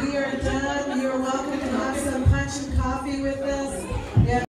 We are done. You're welcome to have some punch and coffee with us.